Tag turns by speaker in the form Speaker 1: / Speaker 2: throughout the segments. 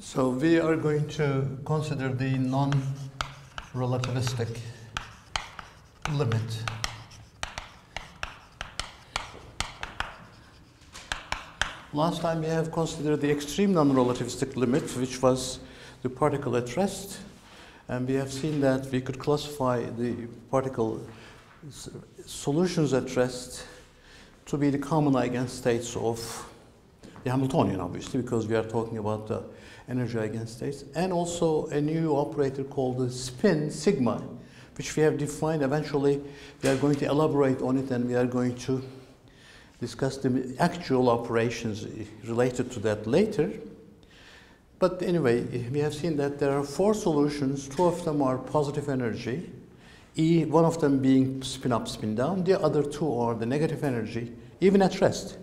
Speaker 1: So we are going to consider the non-relativistic limit. Last time we have considered the extreme non-relativistic limit, which was the particle at rest, and we have seen that we could classify the particle solutions at rest to be the common eigenstates of the Hamiltonian, obviously, because we are talking about the energy eigenstates, and also a new operator called the spin sigma, which we have defined. Eventually, we are going to elaborate on it, and we are going to discuss the actual operations related to that later. But anyway, we have seen that there are four solutions. Two of them are positive energy, E, one of them being spin up, spin down. The other two are the negative energy, even at rest.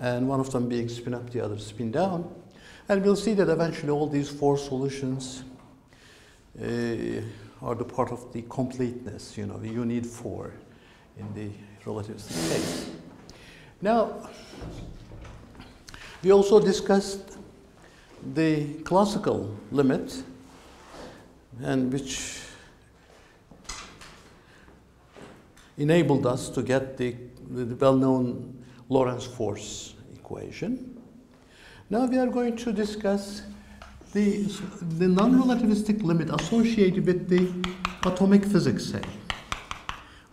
Speaker 1: And one of them being spin up, the other spin down. And we'll see that eventually all these four solutions uh, are the part of the completeness. You know, you need four in the relativistic case. Now, we also discussed the classical limit, and which enabled us to get the, the well-known Lorentz force equation. Now we are going to discuss the, the non-relativistic limit associated with the atomic physics, say.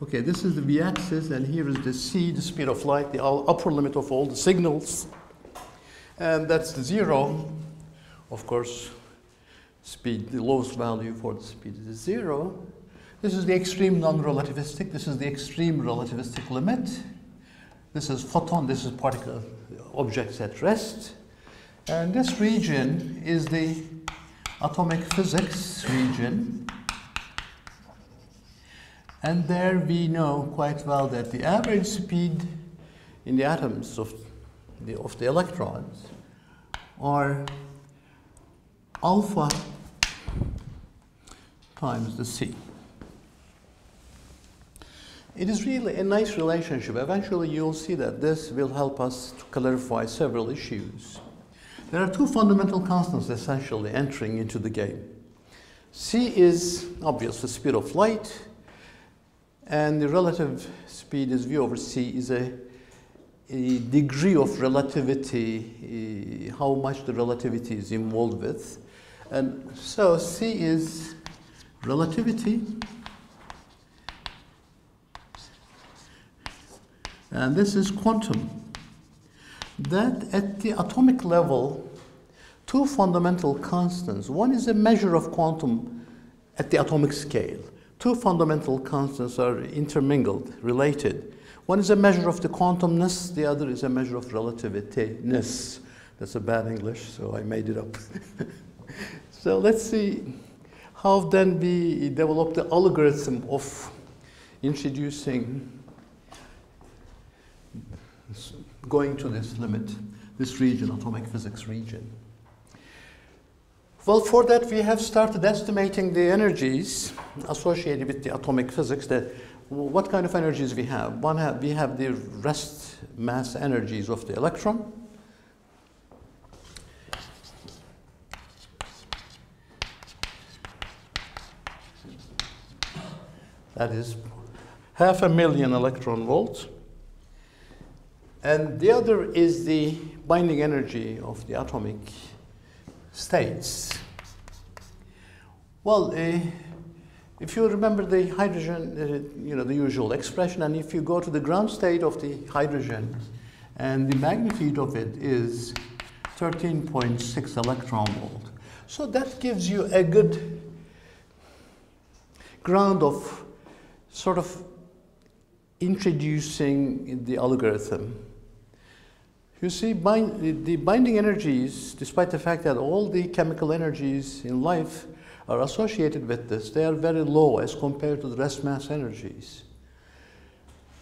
Speaker 1: Okay, this is the v-axis, and here is the c, the speed of light, the upper limit of all the signals. And that's the zero. Of course, speed, the lowest value for the speed is zero. This is the extreme non-relativistic. This is the extreme relativistic limit. This is photon, this is particle objects at rest. And this region is the atomic physics region. And there we know quite well that the average speed in the atoms of the, of the electrons are alpha times the c. It is really a nice relationship. Eventually you'll see that this will help us to clarify several issues. There are two fundamental constants essentially entering into the game. C is obviously the speed of light, and the relative speed is v over c is a, a degree of relativity, uh, how much the relativity is involved with. And so c is relativity, and this is quantum that at the atomic level, two fundamental constants, one is a measure of quantum at the atomic scale. Two fundamental constants are intermingled, related. One is a measure of the quantumness, the other is a measure of relativityness. That's a bad English, so I made it up. so let's see how then we develop the algorithm of introducing going to this limit, this region, atomic physics region. Well, for that we have started estimating the energies associated with the atomic physics, that what kind of energies we have. One have, we have the rest mass energies of the electron. That is half a million electron volts. And the other is the binding energy of the atomic states. Well, uh, if you remember the hydrogen, uh, you know, the usual expression, and if you go to the ground state of the hydrogen, and the magnitude of it is 13.6 electron volt. So that gives you a good ground of sort of introducing the algorithm you see, bind, the binding energies, despite the fact that all the chemical energies in life are associated with this, they are very low as compared to the rest mass energies.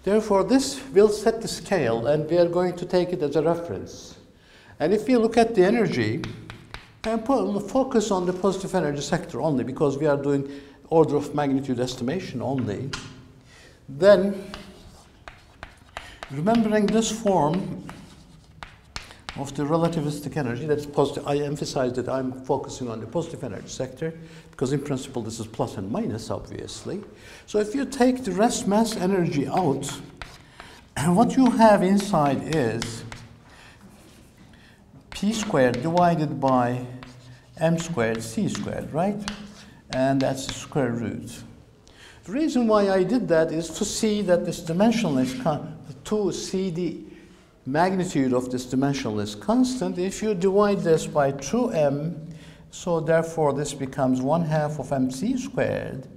Speaker 1: Therefore, this will set the scale, and we are going to take it as a reference. And if we look at the energy, and focus on the positive energy sector only, because we are doing order of magnitude estimation only, then remembering this form, of the relativistic energy. That's positive. I emphasize that I'm focusing on the positive energy sector because in principle this is plus and minus, obviously. So if you take the rest mass energy out, and what you have inside is p squared divided by m squared c squared, right? And that's the square root. The reason why I did that is to see that this dimensionless, to see the magnitude of this dimensional is constant. If you divide this by 2m, so therefore this becomes 1 half of mc squared.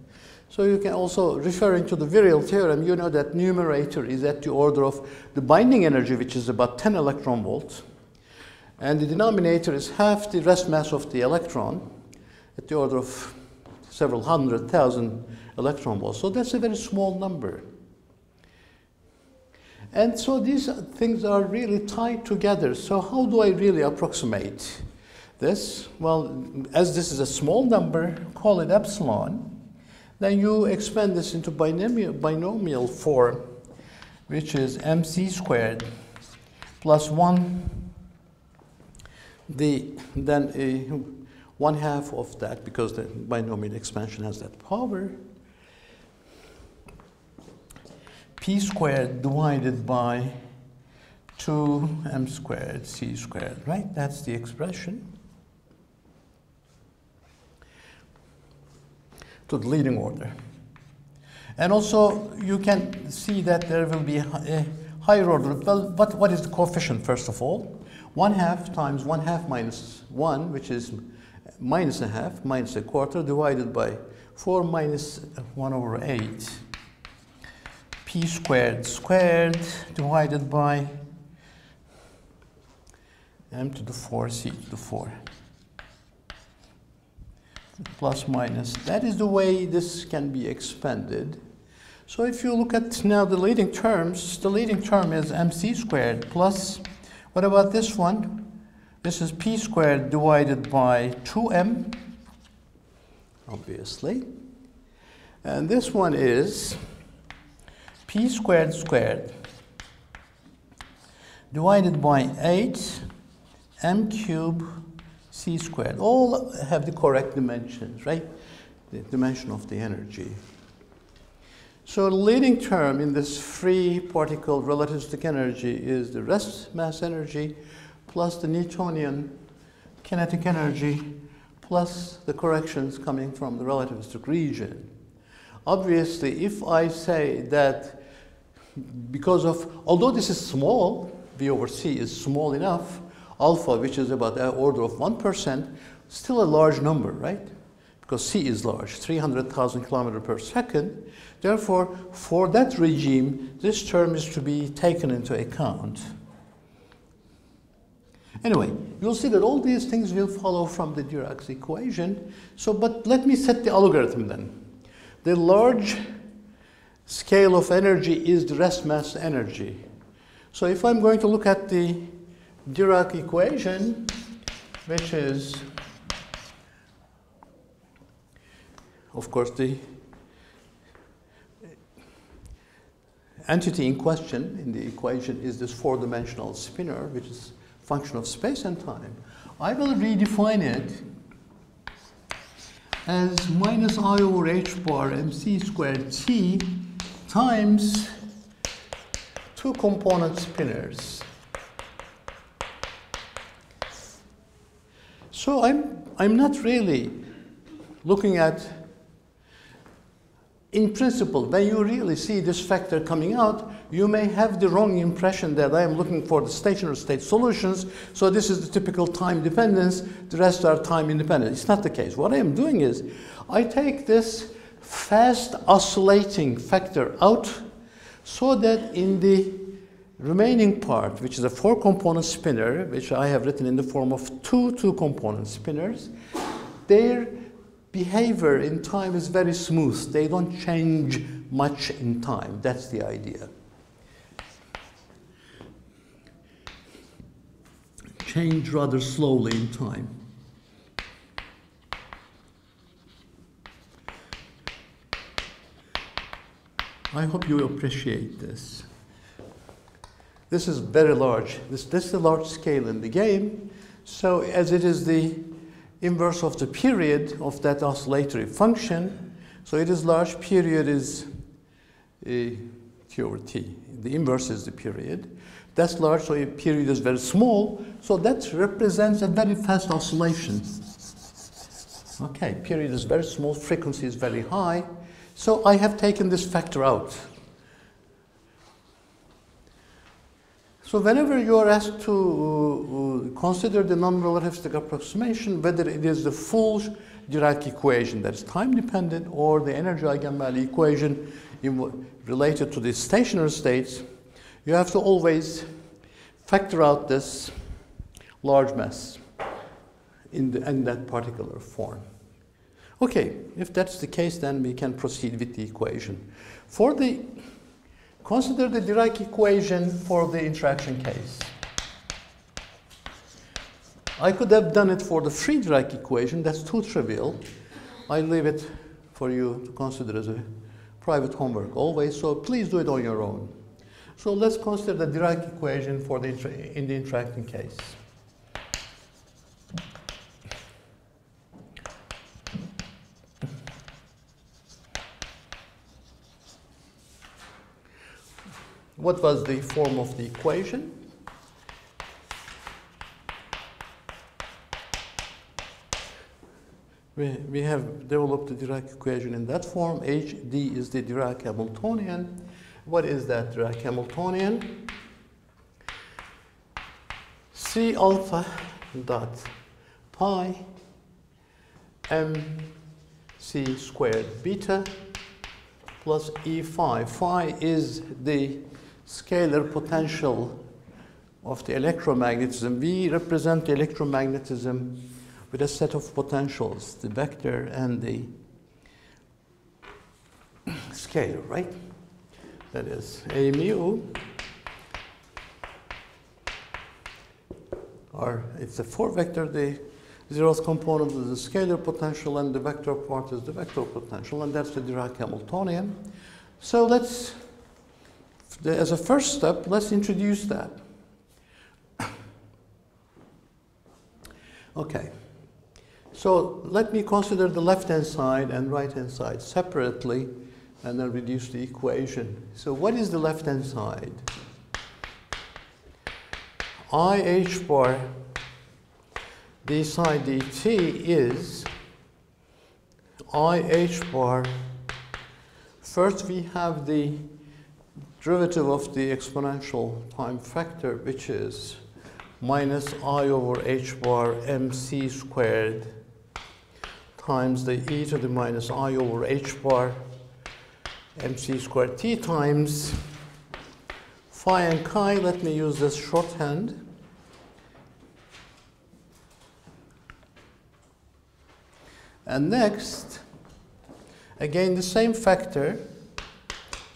Speaker 1: So you can also, referring to the virial theorem, you know that numerator is at the order of the binding energy, which is about 10 electron volts. And the denominator is half the rest mass of the electron at the order of several hundred thousand electron volts. So that's a very small number. And so these things are really tied together. So how do I really approximate this? Well, as this is a small number, call it epsilon. Then you expand this into binomial, binomial form, which is mc squared plus 1, the, then a, one half of that, because the binomial expansion has that power, p squared divided by 2m squared c squared, right? That's the expression. To the leading order. And also, you can see that there will be a higher order. Well, what is the coefficient, first of all? 1 half times 1 half minus 1, which is minus a half, minus a quarter, divided by 4 minus 1 over 8 p squared squared divided by m to the 4 c to the 4 plus minus. That is the way this can be expanded. So if you look at now the leading terms the leading term is mc squared plus what about this one? This is p squared divided by 2m obviously. And this one is p squared squared divided by 8 m cube c squared. All have the correct dimensions, right? The dimension of the energy. So the leading term in this free particle relativistic energy is the rest mass energy plus the Newtonian kinetic energy plus the corrections coming from the relativistic region. Obviously, if I say that because of, although this is small, V over C is small enough, alpha, which is about the order of 1%, still a large number, right? Because C is large, 300,000 kilometers per second. Therefore, for that regime, this term is to be taken into account. Anyway, you'll see that all these things will follow from the Dirac's equation. So, but let me set the algorithm then. The large scale of energy is the rest mass energy. So if I'm going to look at the Dirac equation, which is, of course, the entity in question in the equation is this four-dimensional spinor, which is function of space and time. I will redefine it as minus i over h bar mc squared t times two component spinors. So I'm, I'm not really looking at, in principle, when you really see this factor coming out, you may have the wrong impression that I am looking for the stationary state solutions, so this is the typical time dependence, the rest are time independent. It's not the case. What I am doing is, I take this fast oscillating factor out so that in the remaining part, which is a four component spinor, which I have written in the form of two two component spinors, their behavior in time is very smooth. They don't change much in time. That's the idea. change rather slowly in time. I hope you appreciate this. This is very large. This, this is a large scale in the game. So as it is the inverse of the period of that oscillatory function, so it is large, period is uh, Q over T. The inverse is the period. That's large, so a period is very small. So that represents a very fast oscillation. Okay, period is very small, frequency is very high. So I have taken this factor out. So whenever you are asked to uh, consider the non-relativistic approximation, whether it is the full Dirac equation that is time dependent or the energy eigenvalue equation in, related to the stationary states, you have to always factor out this large mass in, the, in that particular form. Okay, if that's the case, then we can proceed with the equation. For the Consider the Dirac equation for the interaction case. I could have done it for the free Dirac equation, that's too trivial. I leave it for you to consider as a private homework always, so please do it on your own. So let's consider the Dirac equation for the in the interacting case. What was the form of the equation? We, we have developed the Dirac equation in that form. HD is the Dirac Hamiltonian. What is that Dirac Hamiltonian? C alpha dot pi m c squared beta plus E phi. Phi is the scalar potential of the electromagnetism. We represent the electromagnetism with a set of potentials, the vector and the scalar, right? That is A mu, or it's a four vector, the zeroth component is the scalar potential and the vector part is the vector potential, and that's the Dirac Hamiltonian. So let's as a first step, let's introduce that. okay. So let me consider the left-hand side and right-hand side separately and then reduce the equation. So what is the left-hand side? I h bar d psi dt is I h bar. First we have the derivative of the exponential time factor, which is minus i over h bar mc squared times the e to the minus i over h bar mc squared t times phi and chi. Let me use this shorthand. And next, again the same factor,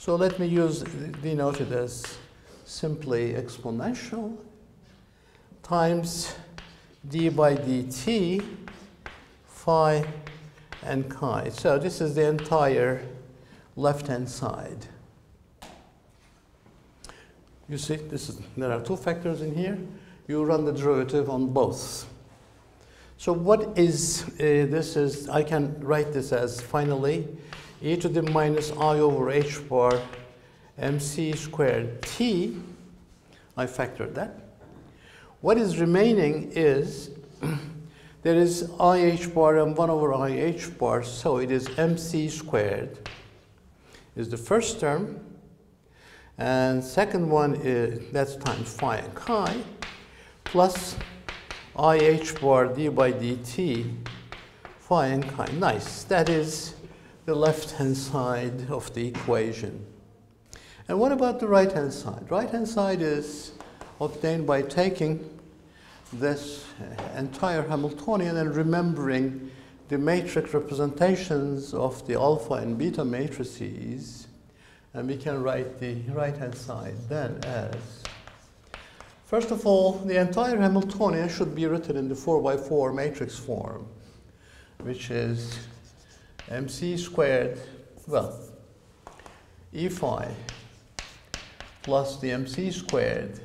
Speaker 1: so let me use denote it as simply exponential times d by dt phi and chi. So this is the entire left-hand side. You see, this is, there are two factors in here. You run the derivative on both. So what is, uh, this is, I can write this as finally e to the minus i over h bar mc squared t, I factored that. What is remaining is there is ih bar and 1 over ih bar, so it is mc squared is the first term. And second one is, that's times phi and chi, plus ih bar d by dt, phi and chi. Nice. That is the left-hand side of the equation. And what about the right-hand side? Right-hand side is obtained by taking this uh, entire Hamiltonian and remembering the matrix representations of the alpha and beta matrices. And we can write the right-hand side then as, first of all, the entire Hamiltonian should be written in the 4 by 4 matrix form, which is mc squared, well, e phi plus the mc squared,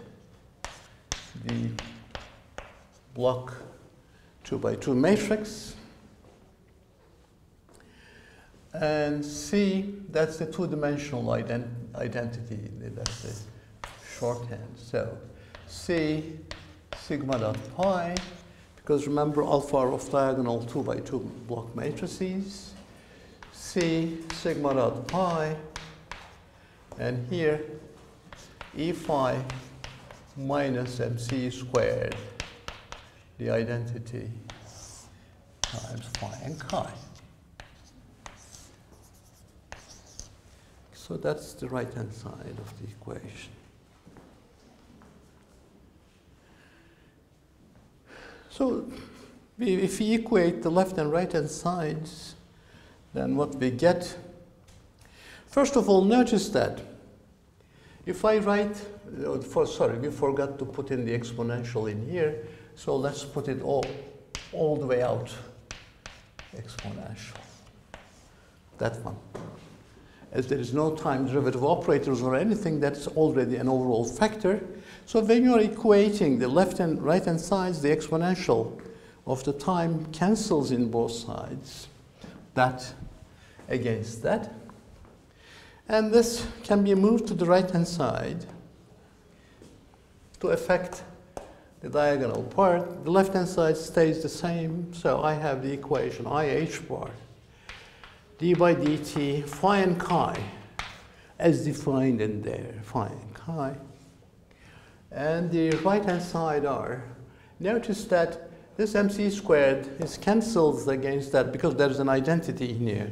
Speaker 1: the block 2 by 2 matrix. And C, that's the two-dimensional ident identity. That's the shorthand. So C sigma dot pi, because remember alpha are off diagonal 2 by 2 block matrices. C sigma dot pi, and here E phi minus mc squared, the identity times phi and chi. So that's the right hand side of the equation. So if we equate the left and right hand sides, then what we get, first of all, notice that if I write, uh, for, sorry, we forgot to put in the exponential in here, so let's put it all, all the way out, exponential. That one as there is no time derivative operators or anything, that's already an overall factor. So when you're equating the left and right hand sides, the exponential of the time cancels in both sides. That against that. And this can be moved to the right hand side to affect the diagonal part. The left hand side stays the same, so I have the equation IH bar d by dt phi and chi as defined in there, phi and chi. And the right hand side are, notice that this mc squared is cancelled against that because there's an identity in here,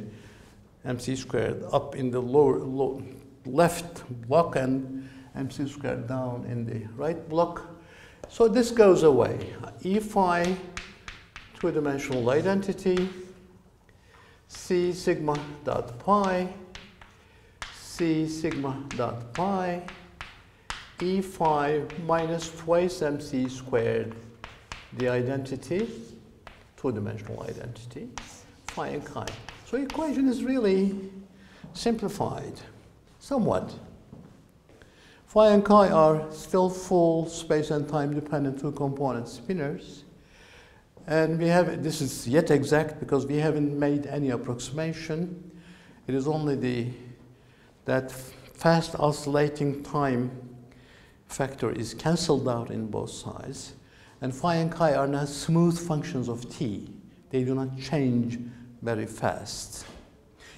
Speaker 1: mc squared up in the lower, low, left block and mc squared down in the right block. So this goes away. E phi two-dimensional identity c sigma dot pi, c sigma dot pi, e phi minus twice mc squared, the identity, two-dimensional identity, phi and chi. So equation is really simplified, somewhat. Phi and chi are still full space and time dependent two component spinors. And we have, this is yet exact because we haven't made any approximation. It is only the, that fast oscillating time factor is cancelled out in both sides. And phi and chi are now smooth functions of t. They do not change very fast.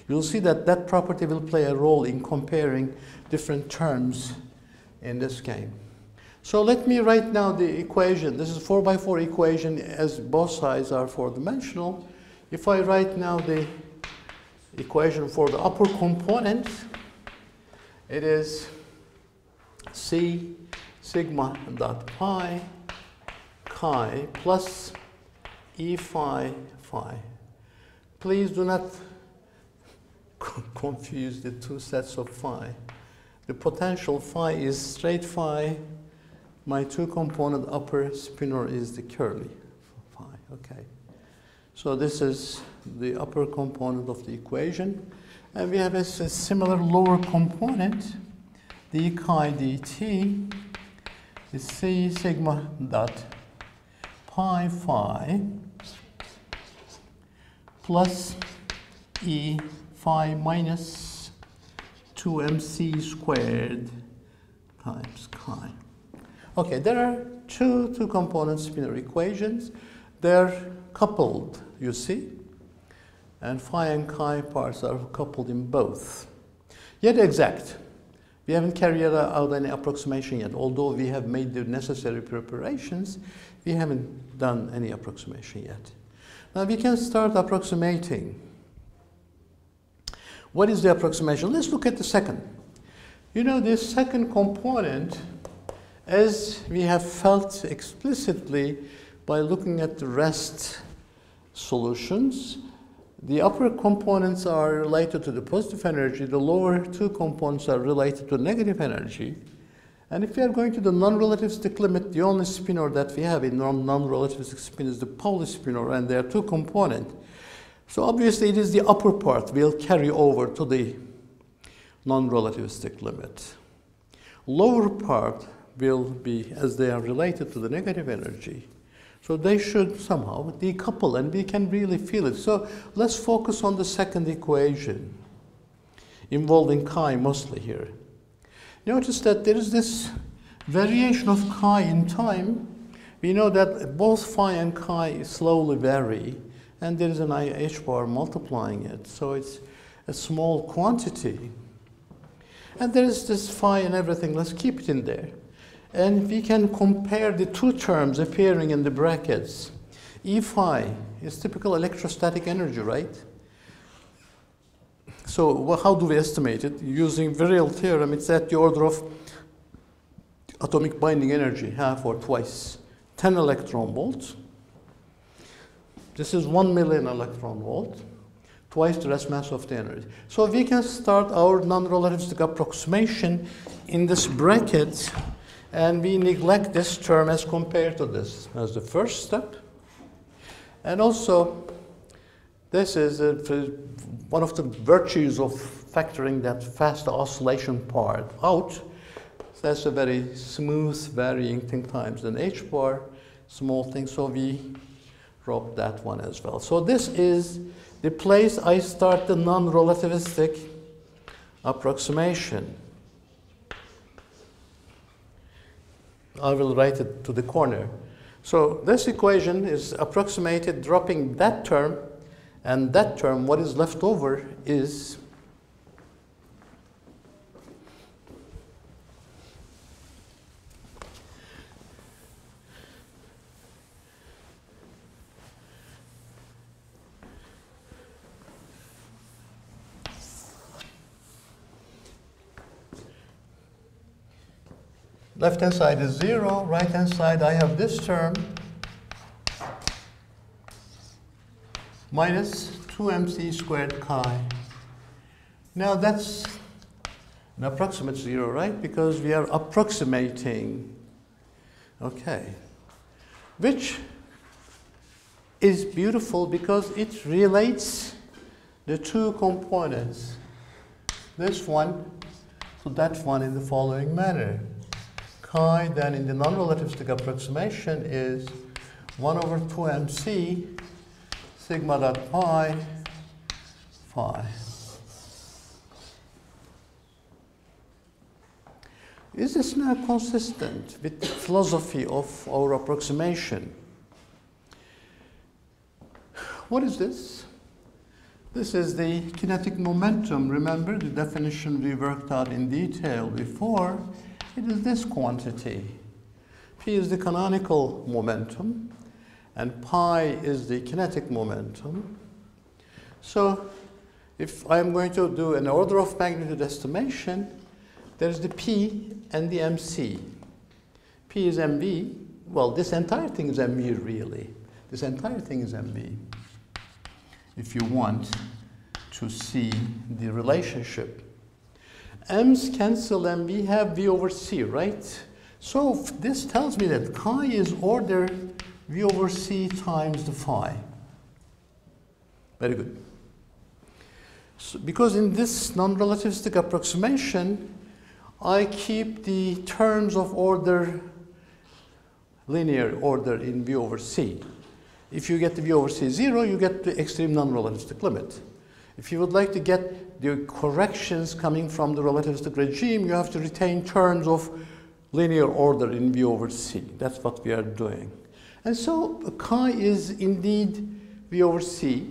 Speaker 1: You'll see that that property will play a role in comparing different terms in this game. So let me write now the equation. This is 4 by 4 equation as both sides are four dimensional. If I write now the equation for the upper component, it is C sigma dot pi chi plus E phi phi. Please do not confuse the two sets of phi. The potential phi is straight phi my two component upper spinor is the curly phi, okay. So this is the upper component of the equation. And we have a, a similar lower component, d chi dt is c sigma dot pi phi plus e phi minus 2mc squared times chi. Okay, there are two two-component spinor equations. They're coupled, you see, and phi and chi parts are coupled in both. Yet exact. We haven't carried out any approximation yet. Although we have made the necessary preparations, we haven't done any approximation yet. Now we can start approximating. What is the approximation? Let's look at the second. You know, this second component as we have felt explicitly by looking at the rest solutions, the upper components are related to the positive energy, the lower two components are related to negative energy. And if we are going to the non-relativistic limit, the only spinor that we have in non-relativistic spin is the Pauli spinor, and there are two components. So obviously it is the upper part will carry over to the non-relativistic limit. lower part will be as they are related to the negative energy. So they should somehow decouple and we can really feel it. So let's focus on the second equation involving chi mostly here. Notice that there is this variation of chi in time. We know that both phi and chi slowly vary and there is an IH bar multiplying it. So it's a small quantity. And there is this phi and everything, let's keep it in there. And we can compare the two terms appearing in the brackets. E phi is typical electrostatic energy, right? So well, how do we estimate it? Using Virial theorem, it's at the order of atomic binding energy, half or twice, 10 electron volts. This is 1 million electron volt, twice the rest mass of the energy. So we can start our non-relativistic approximation in this bracket and we neglect this term as compared to this as the first step. And also, this is a, one of the virtues of factoring that fast oscillation part out. That's a very smooth varying thing times an h bar, small thing, so we drop that one as well. So this is the place I start the non-relativistic approximation. I will write it to the corner. So this equation is approximated dropping that term, and that term, what is left over, is Left hand side is 0, right hand side I have this term minus 2mc squared chi. Now that's an approximate 0, right? Because we are approximating. Okay. Which is beautiful because it relates the two components, this one to that one in the following manner chi then in the non-relativistic approximation is 1 over 2 mc sigma dot pi phi. Is this now consistent with the philosophy of our approximation? What is this? This is the kinetic momentum. Remember the definition we worked out in detail before. It is this quantity. P is the canonical momentum, and pi is the kinetic momentum. So if I'm going to do an order of magnitude estimation, there's the P and the MC. P is MV. Well, this entire thing is MV, really. This entire thing is MV. If you want to see the relationship m's cancel and we have v over c, right? So this tells me that chi is order v over c times the phi. Very good. So because in this non-relativistic approximation, I keep the terms of order linear order in v over c. If you get the v over c 0, you get the extreme non-relativistic limit. If you would like to get the corrections coming from the relativistic regime, you have to retain terms of linear order in V over C. That's what we are doing. And so chi is indeed V over C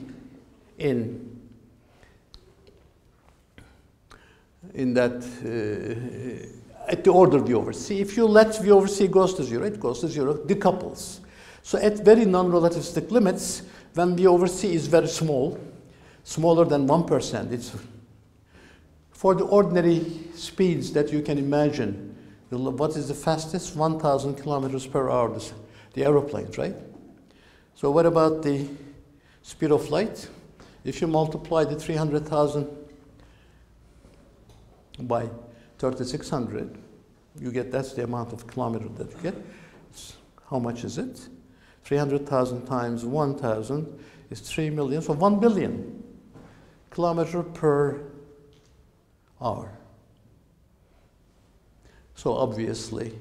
Speaker 1: in in that uh, at the order V over C. If you let V over C goes to zero, it goes to zero, decouples. So at very non-relativistic limits, when V over C is very small, smaller than 1%. It's for the ordinary speeds that you can imagine. What is the fastest? 1,000 kilometers per hour, the aeroplanes, right? So what about the speed of light? If you multiply the 300,000 by 3,600, you get that's the amount of kilometer that you get. How much is it? 300,000 times 1,000 is 3 million, so 1 billion kilometer per hour. So obviously,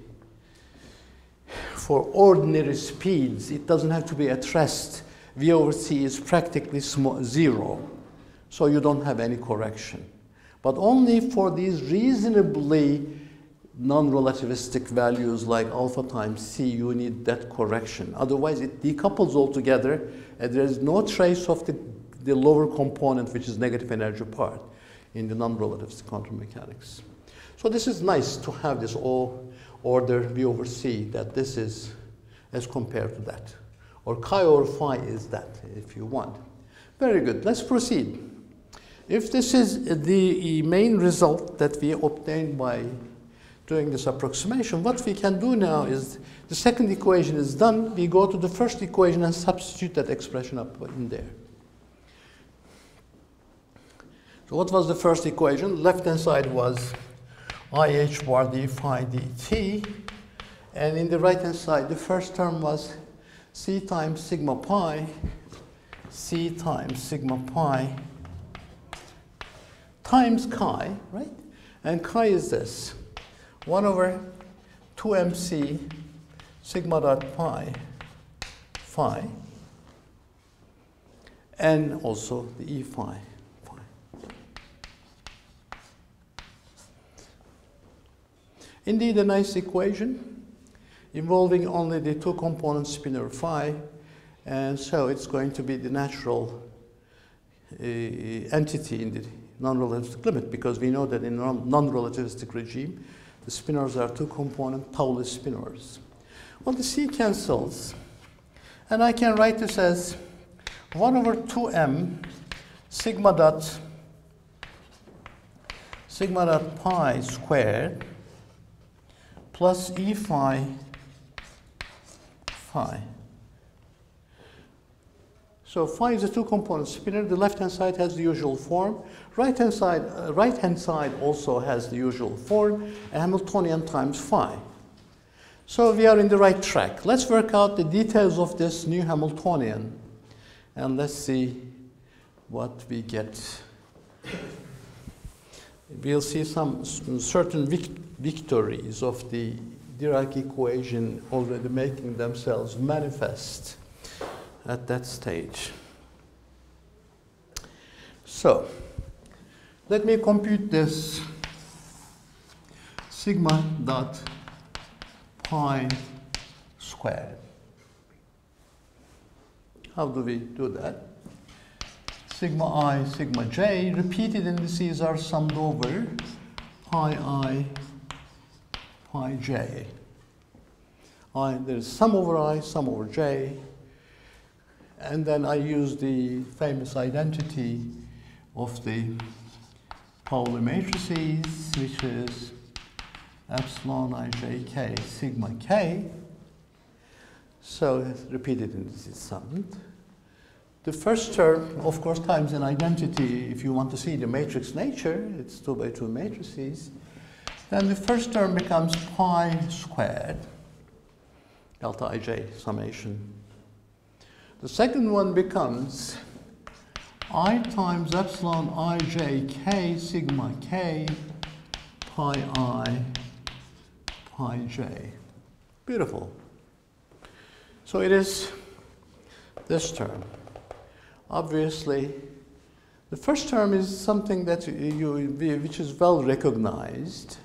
Speaker 1: for ordinary speeds, it doesn't have to be at rest. V over C is practically zero, so you don't have any correction. But only for these reasonably non-relativistic values like alpha times c, you need that correction. Otherwise, it decouples altogether, and there is no trace of the, the lower component, which is negative energy part, in the non-relativistic quantum mechanics. So this is nice to have this O order V over C, that this is as compared to that. Or chi over phi is that, if you want. Very good. Let's proceed. If this is the main result that we obtained by doing this approximation, what we can do now is the second equation is done. We go to the first equation and substitute that expression up in there. So what was the first equation? Left-hand side was IH bar d phi dt. And in the right-hand side, the first term was C times sigma pi, C times sigma pi times chi, right? And chi is this. 1 over 2mc sigma dot pi phi and also the e phi phi. Indeed, a nice equation involving only the two component spinor phi, and so it's going to be the natural uh, entity in the non-relativistic limit because we know that in non-relativistic regime the spinors are two component Pauli spinors. Well, the C cancels, and I can write this as 1 over 2m sigma dot sigma dot pi squared plus e phi phi. So phi is the two-component spinor. The left-hand side has the usual form. Right-hand side, uh, right-hand side also has the usual form, Hamiltonian times phi. So we are in the right track. Let's work out the details of this new Hamiltonian, and let's see what we get. We'll see some certain victories of the Dirac equation already making themselves manifest at that stage. So, let me compute this sigma dot pi squared. How do we do that? Sigma i, sigma j, repeated indices are summed over pi i, pi j. I, there's sum over i, sum over j, and then I use the famous identity of the Pauli matrices, which is epsilon ijk sigma k. So it's repeated in this summed. The first term, of course, times an identity. If you want to see the matrix nature, it's two by two matrices. Then the first term becomes pi squared, delta ij summation. The second one becomes I times epsilon ij k sigma k pi i pi j. Beautiful. So it is this term. Obviously, the first term is something that you, which is well recognized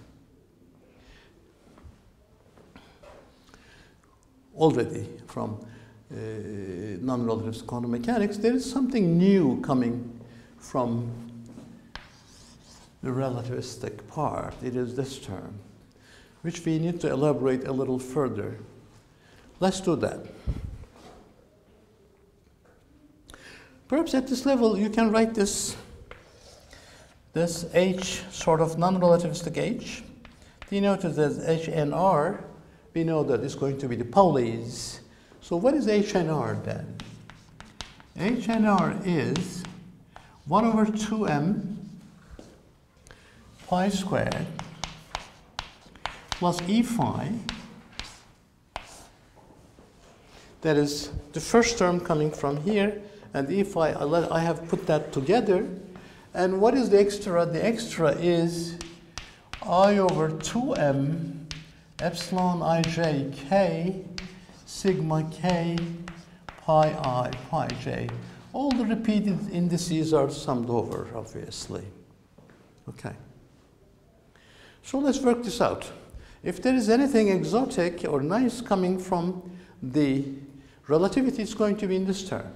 Speaker 1: already from uh, non-relativist quantum mechanics, there is something new coming from the relativistic part. It is this term, which we need to elaborate a little further. Let's do that. Perhaps at this level you can write this, this H sort of non-relativistic H, denoted as HNR. We know that it's going to be the Pauli's so what is HNR then? HNR is 1 over 2m pi squared plus E phi. That is the first term coming from here, and E phi, I have put that together. And what is the extra? The extra is I over 2m epsilon ij k sigma k pi i pi j. All the repeated indices are summed over, obviously. Okay. So let's work this out. If there is anything exotic or nice coming from the relativity, it's going to be in this term.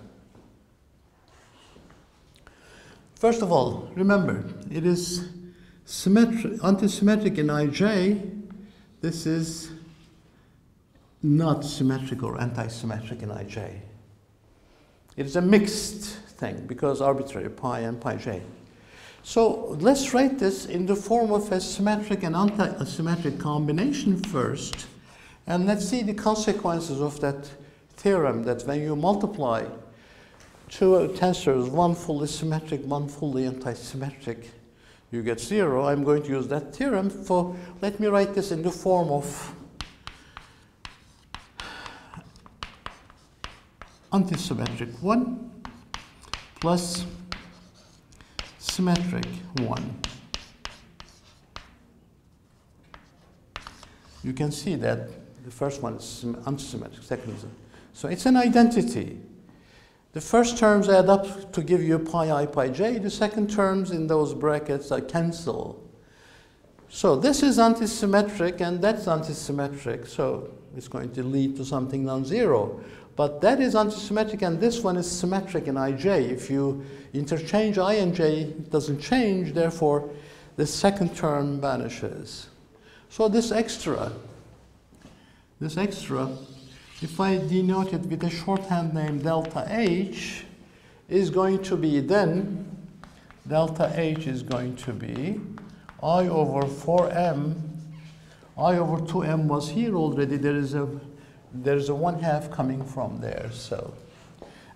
Speaker 1: First of all, remember, it is symmetric, antisymmetric in ij. This is not symmetric or anti-symmetric in ij. It is a mixed thing because arbitrary pi and pi j. So let's write this in the form of a symmetric and anti-symmetric combination first. And let's see the consequences of that theorem that when you multiply two tensors, one fully symmetric, one fully anti-symmetric, you get zero. I'm going to use that theorem for, let me write this in the form of antisymmetric 1 plus symmetric 1. You can see that the first one is antisymmetric, second is. So it's an identity. The first terms add up to give you pi i pi j. The second terms in those brackets are cancel. So this is antisymmetric and that's antisymmetric. So it's going to lead to something non-zero. But that is antisymmetric and this one is symmetric in ij. If you interchange i and j, it doesn't change, therefore the second term vanishes. So this extra, this extra, if I denote it with a shorthand name delta h, is going to be then, delta h is going to be i over 4m, i over 2m was here already, there is a there's a one half coming from there. So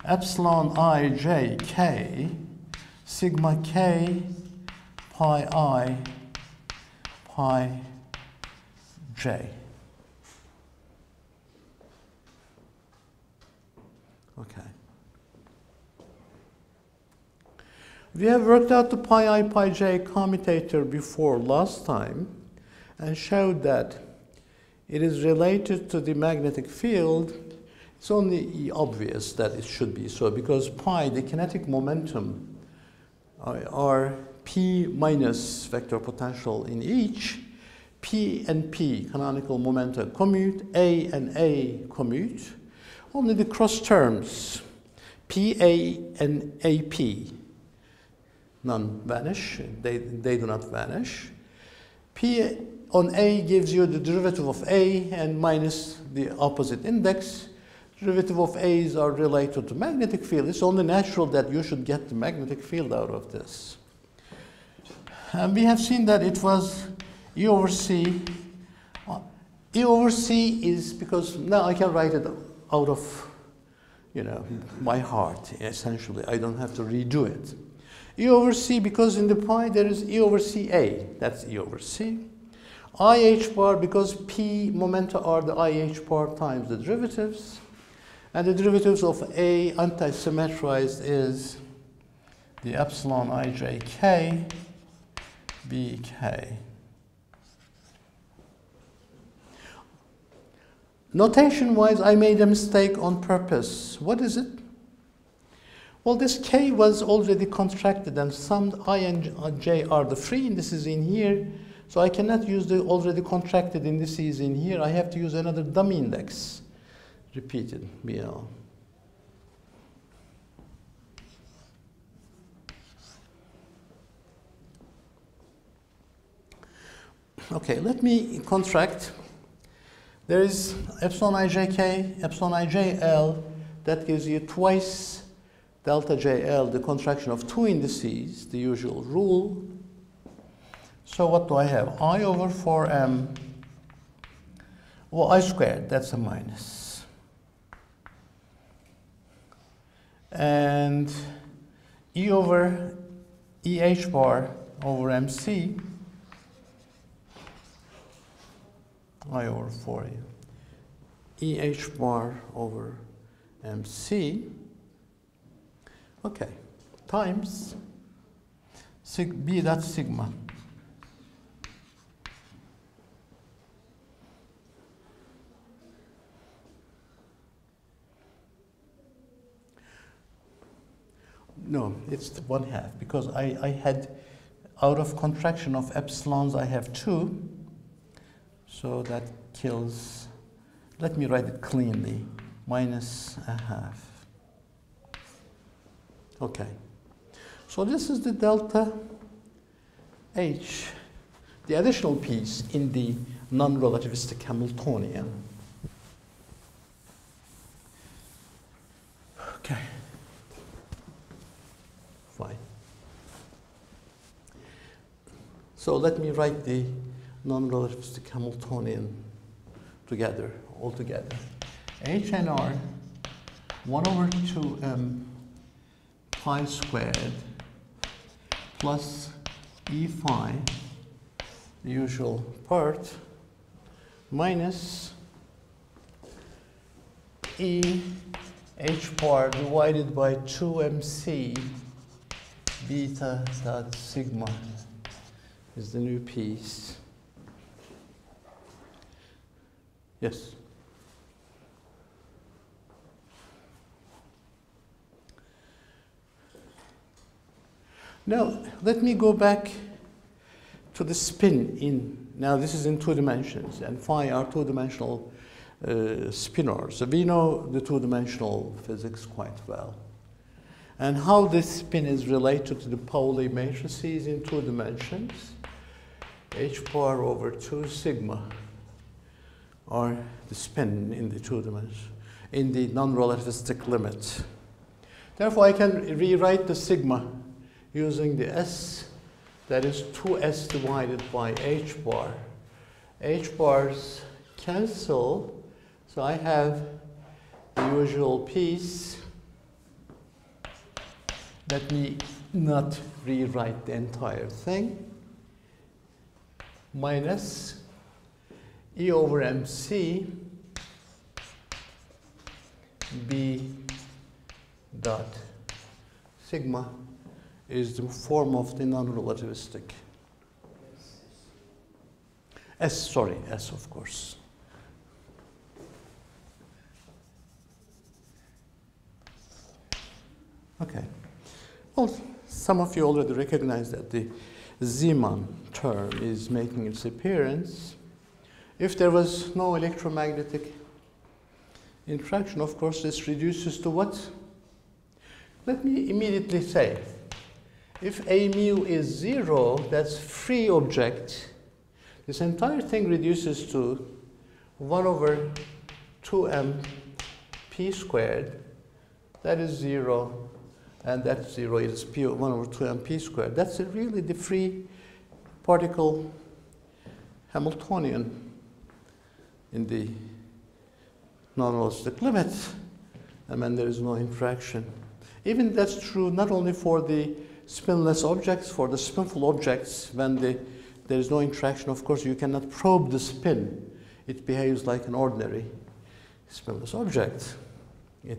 Speaker 1: epsilon i j k sigma k pi i pi j. Okay. We have worked out the pi i pi j commutator before last time and showed that it is related to the magnetic field, it's only obvious that it should be so because pi, the kinetic momentum, uh, are p minus vector potential in each. P and P, canonical momenta, commute, A and A commute. Only the cross terms, PA and AP, none vanish, they, they do not vanish. P on A gives you the derivative of A and minus the opposite index. Derivative of A's are related to magnetic field. It's only natural that you should get the magnetic field out of this. And we have seen that it was E over C. E over C is because now I can write it out of you know, my heart, essentially. I don't have to redo it. E over C, because in the pi there is E over CA, that's E over C. IH bar because P momenta are the IH bar times the derivatives. And the derivatives of A anti-symmetrized is the epsilon ijk bk. Notation wise, I made a mistake on purpose. What is it? Well, this k was already contracted and some i and uh, j are the free indices in here. So I cannot use the already contracted indices in here. I have to use another dummy index, repeated BL. Okay, let me contract. There is epsilon ijk, epsilon ijl, that gives you twice delta jl, the contraction of two indices, the usual rule. So what do I have? I over 4m, well, i squared, that's a minus. And e over eh bar over mc, I over 4 EH bar over MC. Okay, times sig B that's sigma. No, it's one half because I, I had out of contraction of epsilons I have two so that kills, let me write it cleanly, minus a half. Okay. So this is the delta H, the additional piece in the non-relativistic Hamiltonian. Okay. Fine. So let me write the non-relativistic Hamiltonian together, all together. HNR 1 over 2m pi squared plus e phi, the usual part, minus e h bar divided by 2mc beta dot sigma is the new piece. Yes? Now, let me go back to the spin in, now this is in two dimensions, and phi are two-dimensional uh, spinors. So we know the two-dimensional physics quite well. And how this spin is related to the Pauli matrices in two dimensions, h bar over 2 sigma are the spin in the two dimensions, in the non-relativistic limit. Therefore, I can rewrite the sigma using the s, that is 2s divided by h bar. h bars cancel, so I have the usual piece. Let me not rewrite the entire thing. Minus E over MC B dot sigma is the form of the non-relativistic. S, sorry, S of course. Okay. Well, some of you already recognize that the Zeeman term is making its appearance. If there was no electromagnetic interaction, of course, this reduces to what? Let me immediately say, if A mu is zero, that's free object, this entire thing reduces to 1 over 2m p squared, that is zero, and that zero is p 1 over 2m p squared. That's really the free particle Hamiltonian in the non-relativistic limit, and when there is no interaction. Even that's true not only for the spinless objects, for the spinful objects, when the, there is no interaction, of course, you cannot probe the spin. It behaves like an ordinary spinless object. Yeah.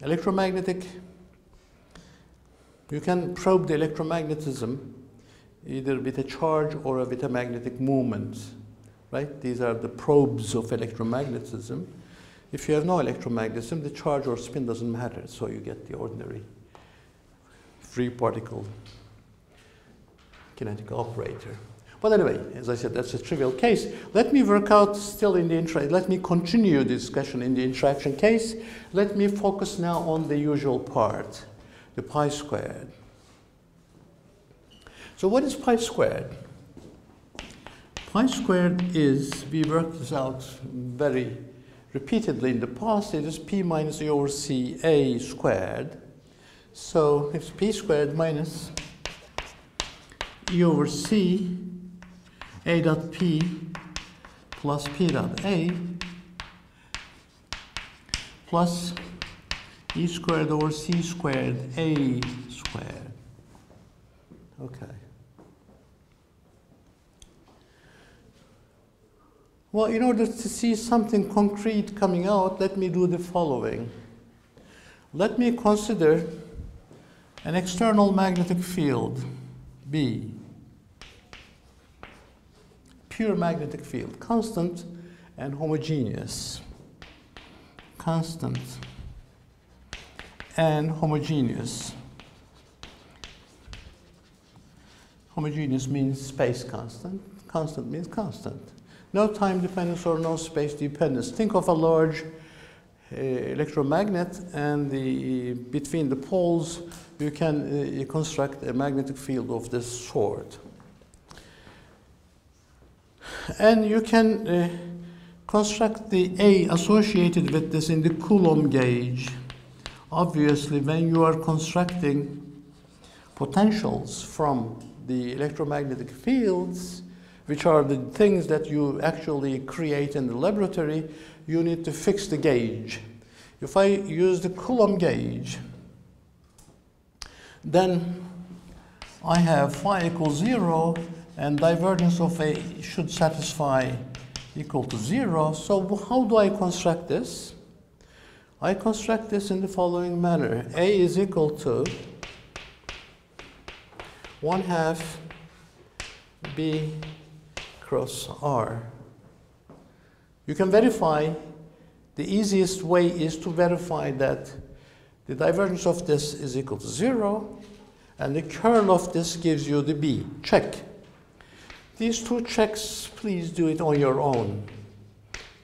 Speaker 1: Electromagnetic, you can probe the electromagnetism either with a charge or with a magnetic moment right? These are the probes of electromagnetism. If you have no electromagnetism, the charge or spin doesn't matter, so you get the ordinary free particle kinetic operator. But anyway, as I said, that's a trivial case. Let me work out still in the intra let me continue the discussion in the interaction case. Let me focus now on the usual part, the pi squared. So what is pi squared? Pi squared is, we worked this out very repeatedly in the past, it is p minus e over c a squared. So it's p squared minus e over c a dot p plus p dot a plus e squared over c squared a squared. Okay. Well, in order to see something concrete coming out, let me do the following. Let me consider an external magnetic field, B, pure magnetic field, constant and homogeneous. Constant and homogeneous. Homogeneous means space constant. Constant means constant. No time dependence or no space dependence. Think of a large uh, electromagnet and the, between the poles you can uh, construct a magnetic field of this sort. And you can uh, construct the A associated with this in the Coulomb gauge. Obviously, when you are constructing potentials from the electromagnetic fields, which are the things that you actually create in the laboratory, you need to fix the gauge. If I use the Coulomb gauge, then I have phi equals zero and divergence of A should satisfy equal to zero. So how do I construct this? I construct this in the following manner. A is equal to 1 half B cross R. You can verify, the easiest way is to verify that the divergence of this is equal to 0, and the curl of this gives you the B. Check. These two checks, please do it on your own.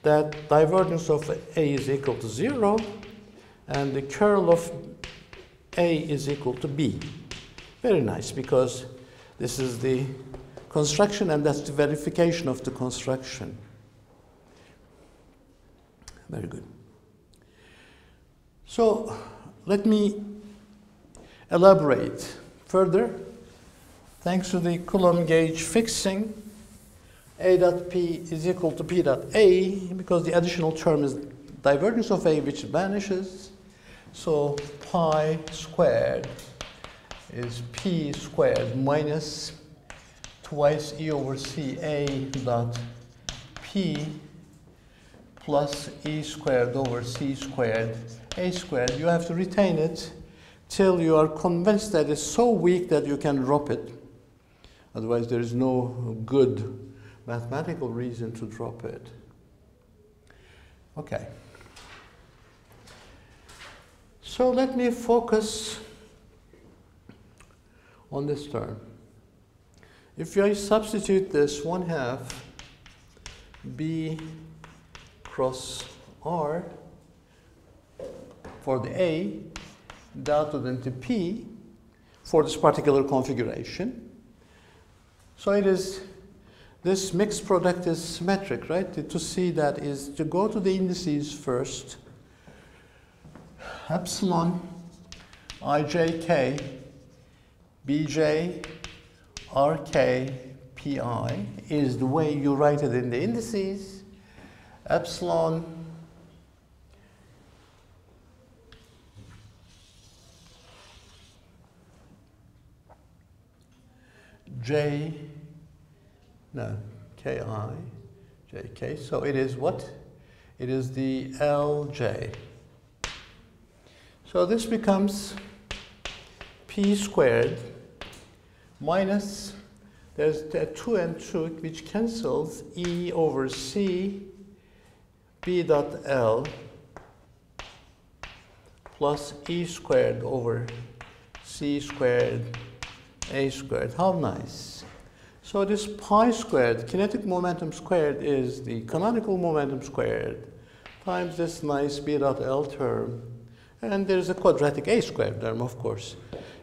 Speaker 1: That divergence of A is equal to 0, and the curl of A is equal to B. Very nice, because this is the construction and that's the verification of the construction. Very good. So let me elaborate further. Thanks to the Coulomb gauge fixing, A dot P is equal to P dot A because the additional term is divergence of A which vanishes. So pi squared is P squared minus twice E over C A dot P plus E squared over C squared A squared. You have to retain it till you are convinced that it's so weak that you can drop it. Otherwise, there is no good mathematical reason to drop it. Okay. So let me focus on this term. If I substitute this 1 half b cross r for the a delta into p for this particular configuration. So it is, this mixed product is symmetric, right? To see that is to go to the indices first. Epsilon ijk bj RKPI is the way you write it in the indices. Epsilon J, no, KI, JK. So it is what? It is the LJ. So this becomes P squared minus, there's the 2 and 2 which cancels E over C B dot L plus E squared over C squared A squared. How nice. So this pi squared, kinetic momentum squared is the canonical momentum squared times this nice B dot L term. And there's a quadratic A squared term, of course.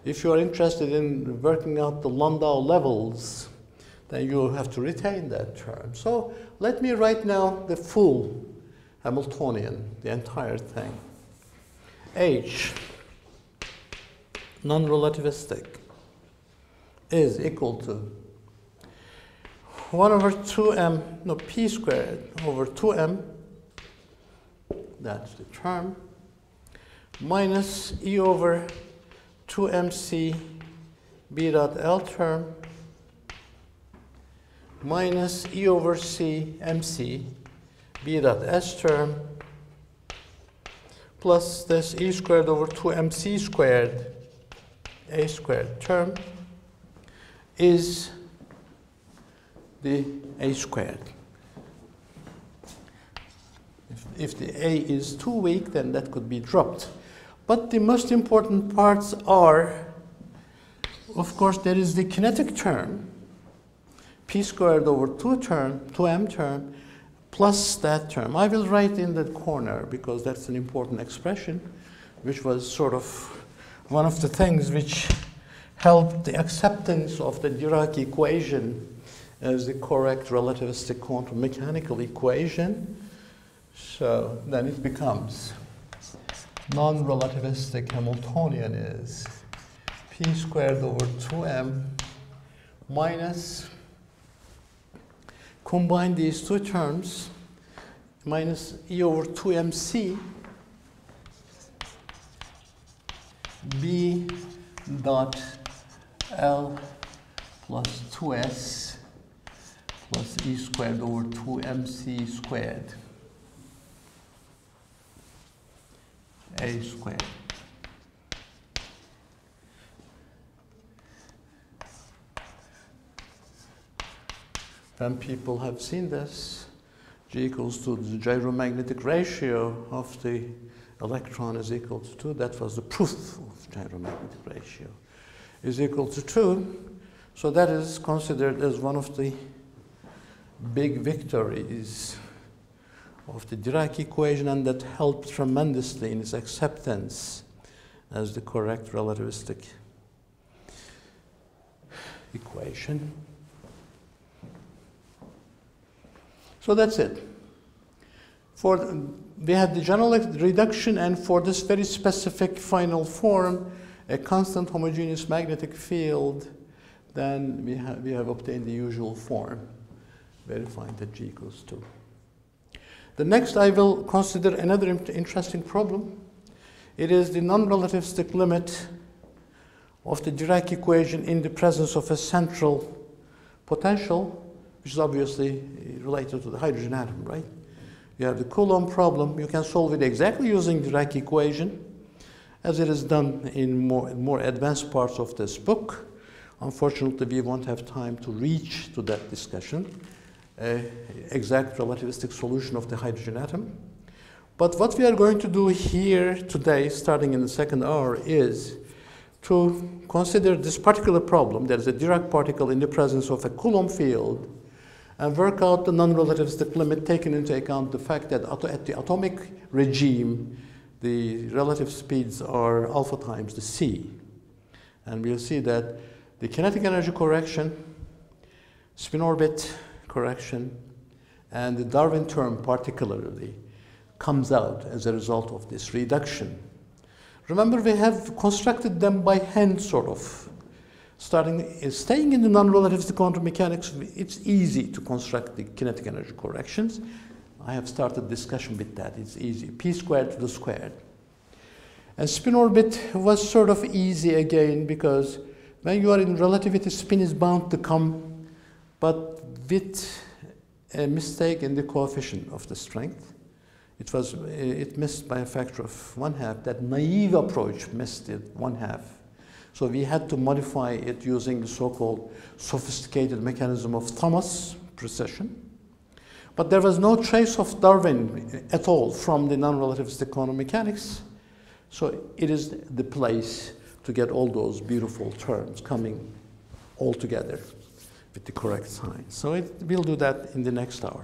Speaker 1: If you are interested in working out the Landau levels, then you have to retain that term. So let me write now the full Hamiltonian, the entire thing. H, non-relativistic, is equal to 1 over 2m, no, p squared over 2m, that's the term, minus e over 2mc b dot L term minus E over C mc b dot S term plus this E squared over 2mc squared A squared term is the A squared. If, if the A is too weak, then that could be dropped. But the most important parts are, of course, there is the kinetic term, p squared over 2 term, 2m term, plus that term. I will write in that corner because that's an important expression, which was sort of one of the things which helped the acceptance of the Dirac equation as the correct relativistic quantum mechanical equation. So then it becomes non-relativistic Hamiltonian is p squared over 2m minus combine these two terms minus e over 2mc b dot l plus 2s plus e squared over 2mc squared a squared. When people have seen this, G equals to the gyromagnetic ratio of the electron is equal to 2. That was the proof of gyromagnetic ratio is equal to 2. So that is considered as one of the big victories of the Dirac equation and that helped tremendously in its acceptance as the correct relativistic equation. So that's it. For we had the general reduction and for this very specific final form, a constant homogeneous magnetic field, then we, ha we have obtained the usual form, verifying that G equals 2. The next I will consider another interesting problem. It is the non-relativistic limit of the Dirac equation in the presence of a central potential, which is obviously uh, related to the hydrogen atom, right? You have the Coulomb problem. You can solve it exactly using the Dirac equation, as it is done in more, more advanced parts of this book. Unfortunately, we won't have time to reach to that discussion Uh, exact relativistic solution of the hydrogen atom. But what we are going to do here today, starting in the second hour, is to consider this particular problem. There is a Dirac particle in the presence of a Coulomb field and work out the non-relativistic limit taking into account the fact that at the atomic regime, the relative speeds are alpha times the c. And we'll see that the kinetic energy correction, spin orbit correction, and the Darwin term particularly comes out as a result of this reduction. Remember, we have constructed them by hand, sort of. Starting, uh, staying in the non-relativistic quantum mechanics, it's easy to construct the kinetic energy corrections. I have started discussion with that. It's easy. P squared to the squared. And spin orbit was sort of easy again because when you are in relativity, spin is bound to come, but with a mistake in the coefficient of the strength. It was, eh, it missed by a factor of one half. That naive approach missed it one half. So we had to modify it using the so-called sophisticated mechanism of Thomas precession. But there was no trace of Darwin at all from the non-relativistic quantum mechanics. So it is the place to get all those beautiful terms coming all together with the correct sign. So it, we'll do that in the next hour.